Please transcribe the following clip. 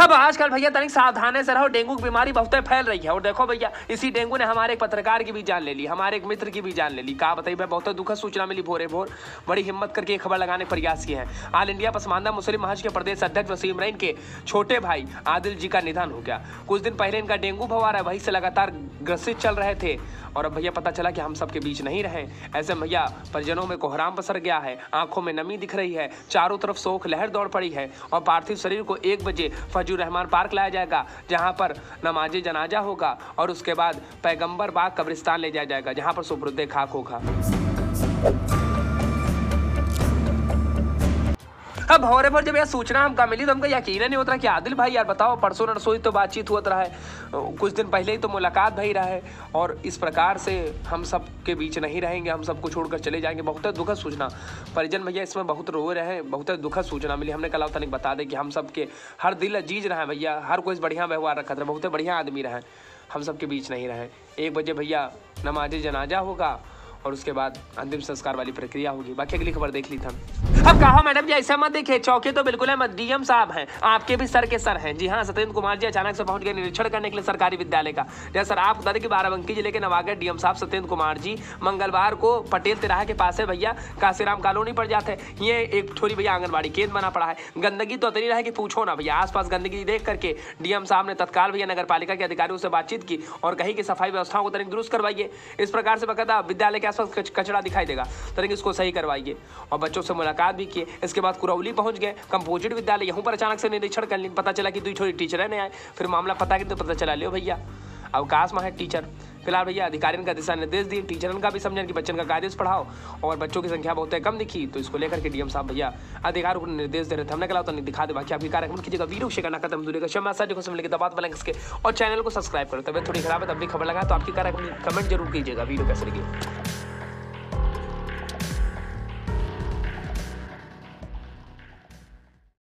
अब आजकल भैया तनिक सावधानी से रहो, डेंगू की बीमारी बहुत फैल रही है। और देखो भैया, इसी डेंगू ने हमारे एक पत्रकार की भी जान ले ली, हमारे एक मित्र की भी जान ले ली। कहा बताइए भाई बहुत दुखद सूचना मिली भोरे भोर। बड़ी हिम्मत करके खबर लगाने प्रयास किए हैं। ऑल इंडिया पसमानदा मुस्लिम महाज के प्रदेश अध्यक्ष वसीम रईन के छोटे भाई आदिल जी का निधन हो गया। कुछ दिन पहले इनका डेंगू भवा रहा है, वही से लगातार ग्रसित चल रहे थे। और अब भैया पता चला कि हम सबके बीच नहीं रहे। ऐसे भैया, परिजनों में कोहराम पसर गया है, आँखों में नमी दिख रही है, चारों तरफ़ शोक लहर दौड़ पड़ी है और पार्थिव शरीर को एक बजे फजूर रहमान पार्क लाया जाएगा, जहाँ पर नमाज़ जनाजा होगा और उसके बाद पैगंबर बाग कब्रिस्तान ले जाया जाएगा, जहाँ पर सुबरुद्दे खाक होगा। अब भोरे पर जब यह सूचना हमका मिली तो हमको यकीन नहीं होता कि आदिल भाई, यार बताओ, परसों नरसोई तो बातचीत हुआ रहा है। कुछ दिन पहले ही तो मुलाकात भई रहा है और इस प्रकार से हम सब के बीच नहीं रहेंगे, हम सबको छोड़कर चले जाएँगे। बहुत दुखद सूचना। परिजन भैया इसमें बहुत रो रहे हैं, बहुत ही दुखद सूचना मिली। हमने कल तनिक बता दें कि हम सबके हर दिल अज़ीज़ रहे भैया, हर कोई बढ़िया व्यवहार रखा था। बहुत बढ़िया आदमी रहे हम सबके बीच नहीं रहे। एक बजे भैया नमाज़ जनाजा होगा और उसके बाद अंतिम संस्कार वाली प्रक्रिया होगी। बाकी अगली खबर देख ली था अब कहा मैडम जी, ऐसा मत देखिए, चौके तो बिल्कुल है डीएम साहब हैं। आपके भी सर के सर हैं। जी हाँ सत्येंद्र कुमार जी अचानक से पहुँच गए निरीक्षण करने के लिए सरकारी विद्यालय का। जैसे सर, आप बता दें कि बाराबंकी ज़िले के नवागढ़ डीएम साहब सत्येंद्र कुमार जी, मंगलवार को पटेल तिराहा के पास है भैया, काशीराम कॉलोनी पड़ जाते हैं। ये एक थोड़ी भैया आंगनबाड़ी केंद्र बना पड़ा है। गंदगी तो इतनी रहे कि पूछो ना भैया, आसपास गंदगी देख करके डीएम साहब ने तत्काल भैया नगर पालिका के अधिकारियों से बातचीत की और कही कि सफ़ाई व्यवस्थाओं को तनिक दुरुस्त करवाइए। इस प्रकार से बकायदा विद्यालय के आसपास कचरा दिखाई देगा, तनिक इसको सही करवाइए। और बच्चों से मुलाकात भी किए। इसके बाद कुरौली पहुँच गए। कंपोजिट विद्यालय, यहाँ पर अचानक से निरीक्षण कर ली पता चला कि दो छोटी टीचर ने आए फिर मामला पता कि तो पता चला लियो भैया, अवकाश में है टीचर। फ़िलहाल भैया अधिकारियों का दिशा निर्देश दिए। टीचरन का भी समझन कि बच्चन का कायदे पढ़ाओ। और बच्चों की संख्या बहुत है, कम दिखी। तो इसको लेकर के डीएम साहब, भैया अधिकारियों को निर्देश दे रहे थे। हमने कहा तो दिखा दे। बाकी आपकी कार्यक्रम कीजिएगा। वीडियो शेयर करना खत्म। दूरी का शर्मा साझे को समझ के दबात वाले इसके और चैनल को सब्सक्राइब करो। तबियत थोड़ी खराब है, तब भी खबर लगा तो आपकी कार्यक्रम कमेंट ज़रूर कीजिएगा। वीडियो कैसे लगी?